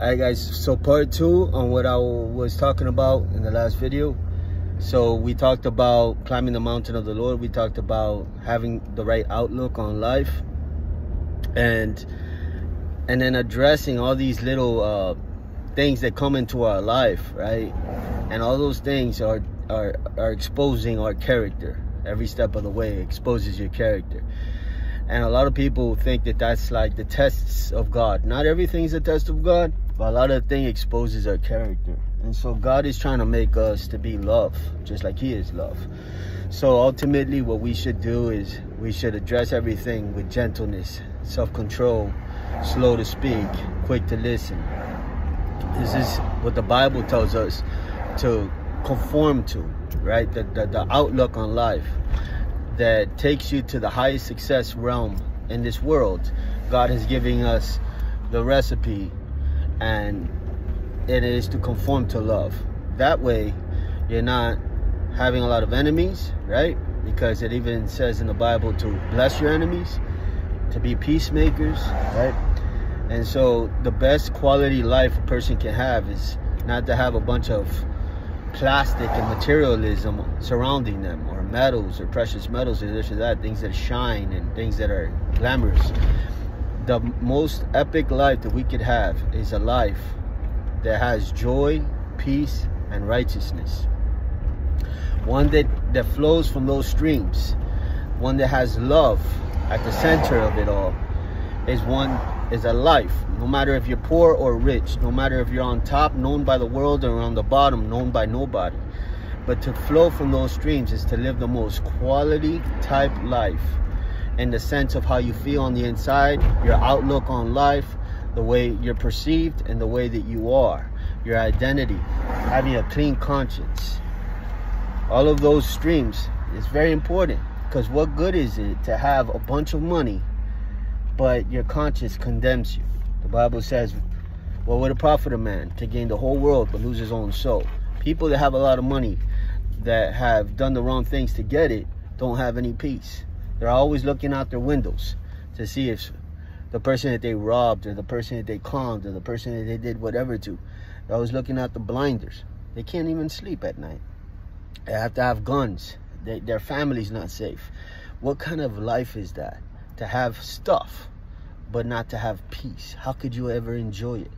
Alright guys, so part two on what I was talking about in the last video. So we talked about climbing the mountain of the Lord. We talked about having the right outlook on life. And and then addressing all these little uh, things that come into our life, right? And all those things are, are, are exposing our character. Every step of the way exposes your character. And a lot of people think that that's like the tests of God. Not everything's a test of God, but a lot of things exposes our character. And so God is trying to make us to be love, just like he is love. So ultimately what we should do is we should address everything with gentleness, self-control, slow to speak, quick to listen. This is what the Bible tells us to conform to, right? The, the, the outlook on life that takes you to the highest success realm in this world. God is giving us the recipe and it is to conform to love. That way, you're not having a lot of enemies, right? Because it even says in the Bible to bless your enemies, to be peacemakers, right? And so the best quality life a person can have is not to have a bunch of plastic and materialism surrounding them or metals or precious metals or this or that, things that shine and things that are glamorous. The most epic life that we could have is a life that has joy, peace, and righteousness. One that, that flows from those streams. One that has love at the center of it all is one is a life no matter if you're poor or rich no matter if you're on top known by the world or on the bottom known by nobody but to flow from those streams is to live the most quality type life in the sense of how you feel on the inside your outlook on life the way you're perceived and the way that you are your identity having a clean conscience all of those streams is very important because what good is it to have a bunch of money but your conscience condemns you. The Bible says, what would it profit a man to gain the whole world but lose his own soul? People that have a lot of money that have done the wrong things to get it don't have any peace. They're always looking out their windows to see if the person that they robbed or the person that they conned or the person that they did whatever to, they're always looking out the blinders. They can't even sleep at night. They have to have guns. They, their family's not safe. What kind of life is that? To have stuff but not to have peace. How could you ever enjoy it?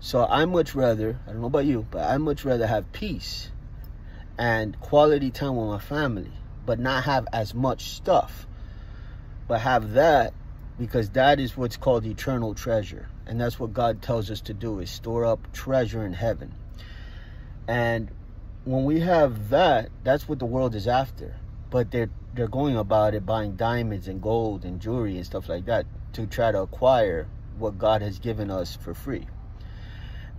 So I much rather, I don't know about you, but I much rather have peace and quality time with my family, but not have as much stuff. But have that because that is what's called eternal treasure. And that's what God tells us to do is store up treasure in heaven. And when we have that, that's what the world is after. But they're they're going about it buying diamonds and gold and jewelry and stuff like that to try to acquire what God has given us for free.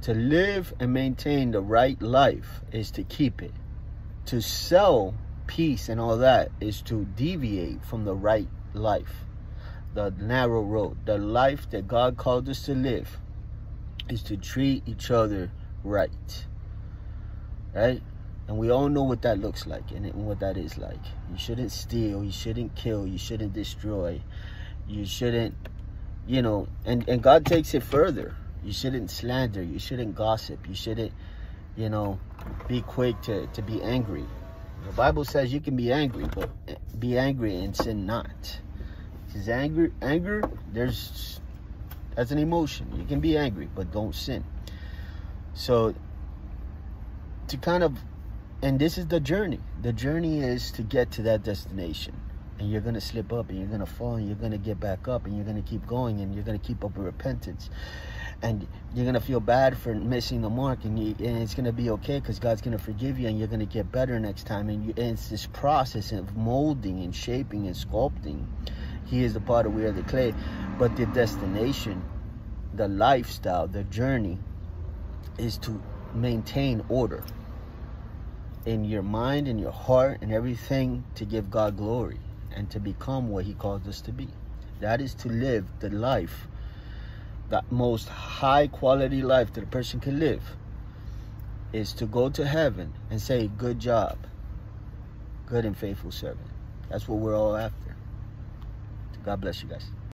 To live and maintain the right life is to keep it. To sell peace and all that is to deviate from the right life, the narrow road. The life that God called us to live is to treat each other right. Right? And we all know what that looks like and what that is like. You shouldn't steal, you shouldn't kill, you shouldn't destroy you shouldn't you know and and god takes it further you shouldn't slander you shouldn't gossip you shouldn't you know be quick to to be angry the bible says you can be angry but eh, be angry and sin not. Because anger anger there's that's an emotion. You can be angry but don't sin. So to kind of and this is the journey. The journey is to get to that destination. And you're going to slip up and you're going to fall and you're going to get back up and you're going to keep going and you're going to keep up with repentance and you're to feel bad for missing the mark and, you, and it's to be okay because god's to forgive you and you're to get better next time. And, you, and, it's this process of molding and shaping and sculpting. He is the potter we are the clay. But the destination the lifestyle the journey is to maintain order in your mind in your heart and everything to give god glory and to become what he called us to be. That is to live the life, the most high quality life that a person can live, is to go to heaven and say, good job, good and faithful servant. That's what we're all after. God bless you guys.